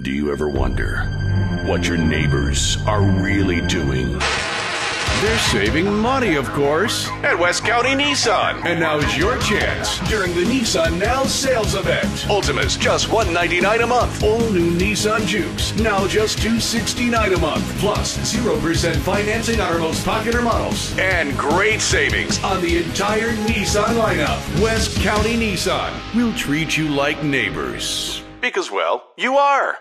Do you ever wonder what your neighbors are really doing? They're saving money, of course. At West County Nissan. And now is your chance during the Nissan Now sales event. Altima's just $199 a month. All new Nissan Jukes, now just $269 a month. Plus 0% financing on our most popular models. And great savings on the entire Nissan lineup. West County Nissan. We'll treat you like neighbors. Because, well, you are.